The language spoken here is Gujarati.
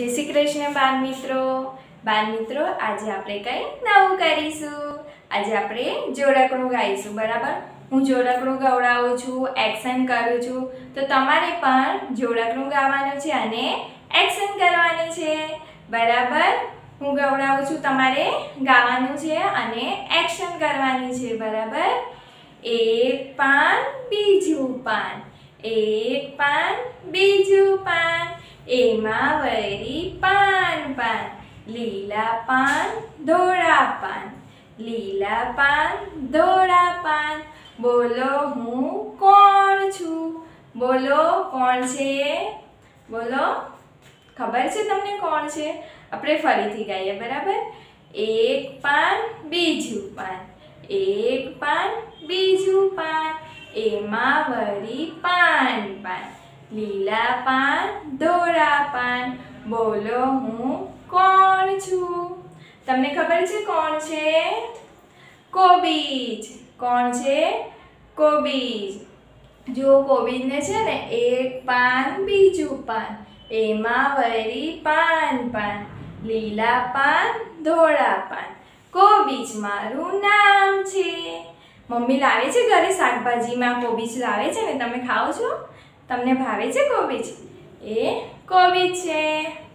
જય શ્રી કૃષ્ણ બાળ મિત્રો. બાળ મિત્રો, આજે આપણે કંઈ નવું કરીશું. આજે આપણે જોડકણું ગાઈશું, બરાબર? હું જોડકણું ગવડાવું છું એક્શન કરું છું. તો તમારે પણ જોડકણું ગાવાનું છે અને એક્શન કરવાની છે. બરાબર? હું ગવડાવું છું, તમારે ગાવાનું છે અને એક્શન કરવાની છે, બરાબર? એક પાન, બીજું પાન. એક પાન, બીજું પાન. એમાં વરી પાન પાન. લીલા પાન, ધોળા પાન. લીલા પાન, ધોળા પાન. બોલો, હું કોણ છું? બોલો, કોણ છે બોલો, ખબર છે તમને કોણ છે? આપણે ફરીથી ગાઈએ, બરાબર? એક પાન, બીજું પાન. એક પાન, બીજું પાન. એમાં વળી પાન પાન. લીલા પાન ધોળા પાન બોલો હું કોણ છું? તમને ખબર છે કોણ છે? કોબીજ. કોણ છે? કોબીજ. જો કોબીજને છે ને એક પાન, બીજું પાન. એમાં વરી પાન પાન. લીલા પાન, ધોળા પાન. કોબીજ મારું નામ છે. મમ્મી લાવે છે ઘરે શાકભાજીમાં કોબીજ લાવે છે ને? તમે ખાઓ છો? તમને ભાવે છે કોબીજ? એ કોબીજ છે.